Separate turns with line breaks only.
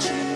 future.